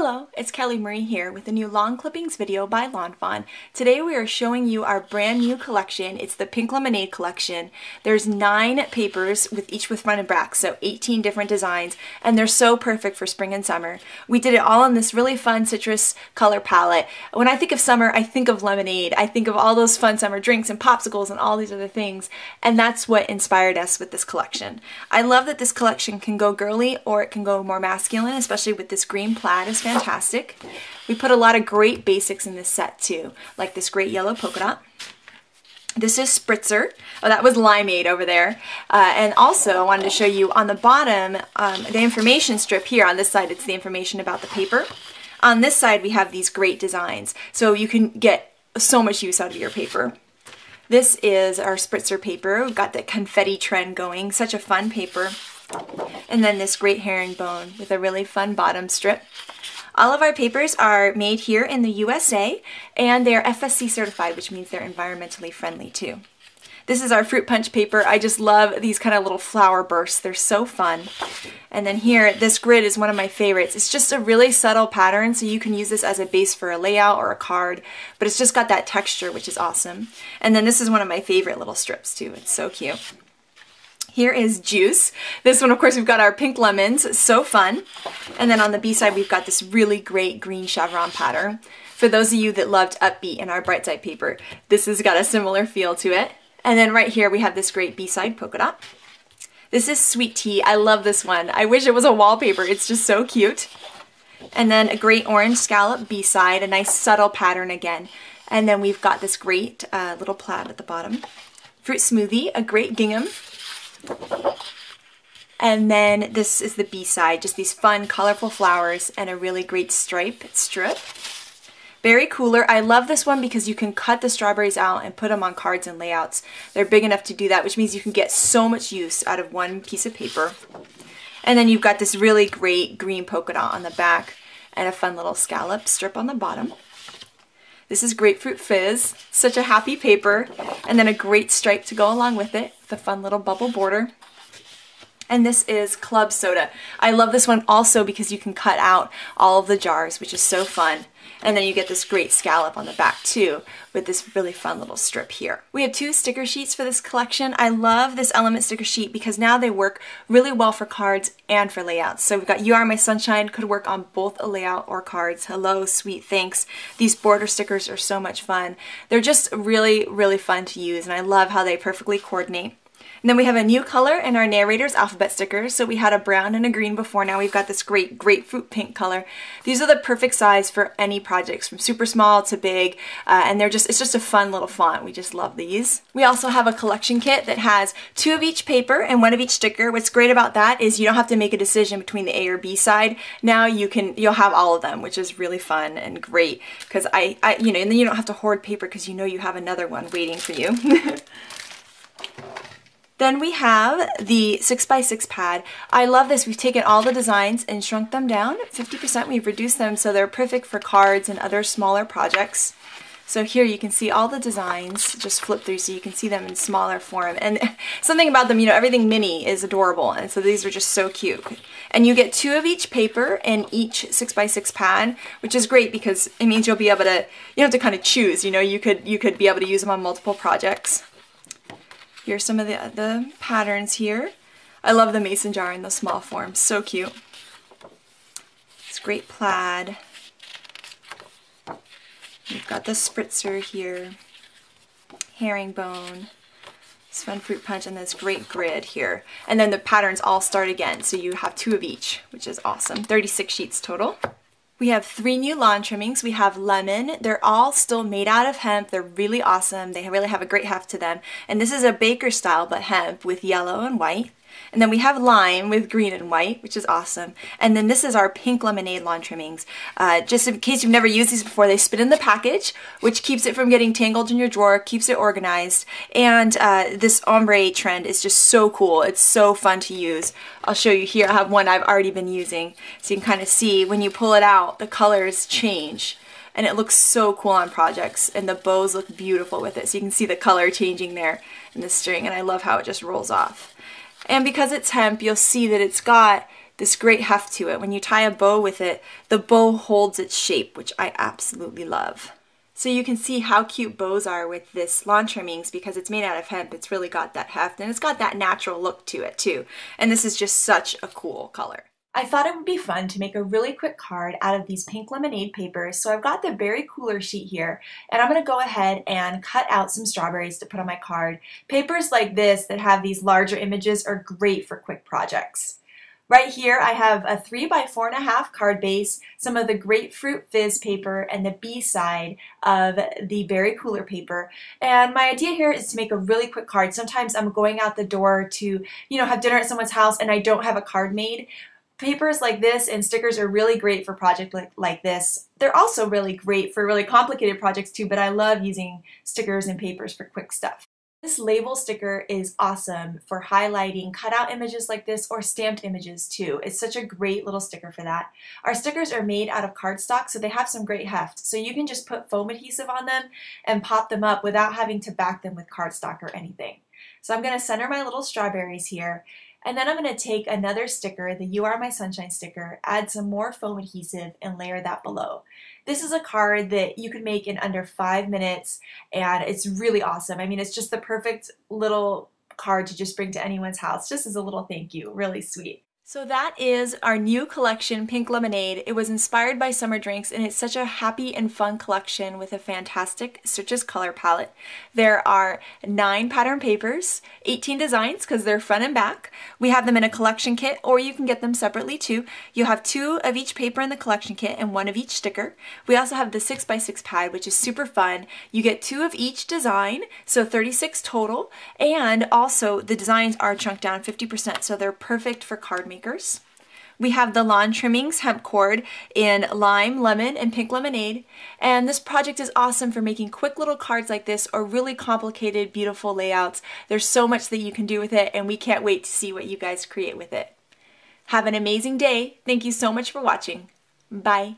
Hello, it's Kelly Marie here with a new lawn clippings video by Lawn Fawn. Today we are showing you our brand new collection. It's the Pink Lemonade collection. There's nine papers with each with front and back, so 18 different designs, and they're so perfect for spring and summer. We did it all in this really fun citrus color palette. When I think of summer, I think of lemonade. I think of all those fun summer drinks and popsicles and all these other things, and that's what inspired us with this collection. I love that this collection can go girly or it can go more masculine, especially with this green plaid fantastic. We put a lot of great basics in this set too, like this great yellow polka dot. This is Spritzer. Oh, that was Limeade over there. Uh, and also, I wanted to show you on the bottom, um, the information strip here. On this side, it's the information about the paper. On this side, we have these great designs. So you can get so much use out of your paper. This is our Spritzer paper. We've got the confetti trend going. Such a fun paper. And then this great herringbone with a really fun bottom strip. All of our papers are made here in the USA and they are FSC certified, which means they're environmentally friendly too. This is our fruit punch paper. I just love these kind of little flower bursts. They're so fun. And then here, this grid is one of my favorites. It's just a really subtle pattern, so you can use this as a base for a layout or a card, but it's just got that texture, which is awesome. And then this is one of my favorite little strips too. It's so cute. Here is Juice. This one, of course, we've got our pink lemons, so fun. And then on the B side, we've got this really great green chevron pattern. For those of you that loved Upbeat in our Bright Side paper, this has got a similar feel to it. And then right here, we have this great B-side polka dot. This is Sweet Tea. I love this one. I wish it was a wallpaper. It's just so cute. And then a great orange scallop B-side, a nice subtle pattern again. And then we've got this great uh, little plaid at the bottom. Fruit smoothie, a great gingham. And then this is the B-side, just these fun, colorful flowers and a really great stripe strip. Berry Cooler, I love this one because you can cut the strawberries out and put them on cards and layouts. They're big enough to do that, which means you can get so much use out of one piece of paper. And then you've got this really great green polka dot on the back and a fun little scallop strip on the bottom. This is Grapefruit Fizz, such a happy paper, and then a great stripe to go along with it, the fun little bubble border. And this is Club Soda. I love this one also because you can cut out all of the jars, which is so fun. And then you get this great scallop on the back too with this really fun little strip here. We have two sticker sheets for this collection. I love this element sticker sheet because now they work really well for cards and for layouts. So we've got You Are My Sunshine could work on both a layout or cards. Hello, sweet, thanks. These border stickers are so much fun. They're just really, really fun to use and I love how they perfectly coordinate. And then we have a new color in our narrator's alphabet stickers. So we had a brown and a green before. Now we've got this great grapefruit pink color. These are the perfect size for any projects from super small to big. Uh, and they're just, it's just a fun little font. We just love these. We also have a collection kit that has two of each paper and one of each sticker. What's great about that is you don't have to make a decision between the A or B side. Now you can, you'll have all of them, which is really fun and great because I, I, you know, and then you don't have to hoard paper because you know you have another one waiting for you. Then we have the 6x6 pad. I love this. We've taken all the designs and shrunk them down. 50% we've reduced them so they're perfect for cards and other smaller projects. So here you can see all the designs just flip through so you can see them in smaller form. And something about them, you know, everything mini is adorable. And so these are just so cute. And you get two of each paper in each 6x6 pad, which is great because it means you'll be able to, you have to kind of choose, you know, you could, you could be able to use them on multiple projects. Here's some of the, the patterns here. I love the mason jar in the small form, so cute. It's great plaid. We've got the spritzer here, herringbone, fun fruit punch, and this great grid here. And then the patterns all start again, so you have two of each, which is awesome. 36 sheets total. We have three new lawn trimmings. We have lemon. They're all still made out of hemp. They're really awesome. They really have a great heft to them. And this is a baker style, but hemp with yellow and white. And then we have lime with green and white, which is awesome. And then this is our pink lemonade lawn trimmings. Uh, just in case you've never used these before, they spin in the package, which keeps it from getting tangled in your drawer, keeps it organized. And uh, this ombre trend is just so cool. It's so fun to use. I'll show you here. I have one I've already been using. So you can kind of see when you pull it out, the colors change and it looks so cool on projects and the bows look beautiful with it so you can see the color changing there in the string and I love how it just rolls off. And because it's hemp, you'll see that it's got this great heft to it. When you tie a bow with it, the bow holds its shape, which I absolutely love. So you can see how cute bows are with this lawn trimmings because it's made out of hemp. It's really got that heft and it's got that natural look to it too. And this is just such a cool color. I thought it would be fun to make a really quick card out of these pink lemonade papers. So I've got the berry cooler sheet here and I'm going to go ahead and cut out some strawberries to put on my card. Papers like this that have these larger images are great for quick projects. Right here I have a 3 by 4.5 card base, some of the Grapefruit Fizz paper, and the B side of the Berry Cooler paper. And my idea here is to make a really quick card. Sometimes I'm going out the door to, you know, have dinner at someone's house and I don't have a card made. Papers like this and stickers are really great for projects like, like this. They're also really great for really complicated projects too, but I love using stickers and papers for quick stuff. This label sticker is awesome for highlighting cutout images like this or stamped images too. It's such a great little sticker for that. Our stickers are made out of cardstock so they have some great heft. So you can just put foam adhesive on them and pop them up without having to back them with cardstock or anything. So I'm going to center my little strawberries here and then I'm going to take another sticker, the You Are My Sunshine sticker, add some more foam adhesive and layer that below. This is a card that you can make in under five minutes and it's really awesome. I mean, it's just the perfect little card to just bring to anyone's house, just as a little thank you. Really sweet. So that is our new collection, Pink Lemonade. It was inspired by summer drinks and it's such a happy and fun collection with a fantastic Stitches color palette. There are nine pattern papers, 18 designs because they're front and back. We have them in a collection kit or you can get them separately too. You have two of each paper in the collection kit and one of each sticker. We also have the 6x6 pad which is super fun. You get two of each design, so 36 total, and also the designs are chunked down 50% so they're perfect for card making makers. We have the lawn trimmings hemp cord in lime, lemon, and pink lemonade. And this project is awesome for making quick little cards like this or really complicated, beautiful layouts. There's so much that you can do with it and we can't wait to see what you guys create with it. Have an amazing day. Thank you so much for watching. Bye.